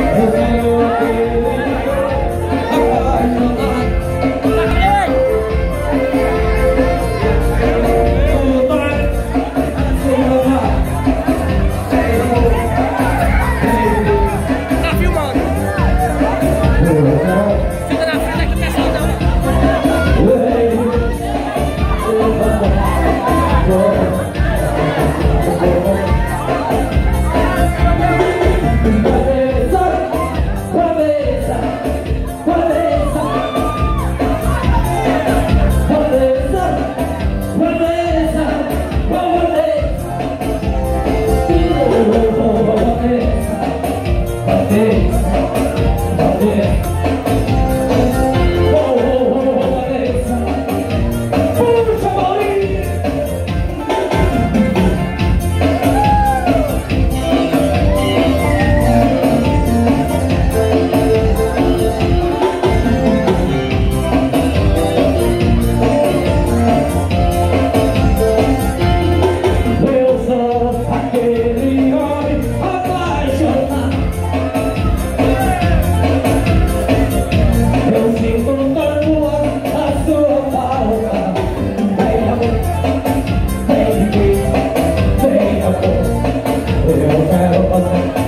Tá Hey. Carolina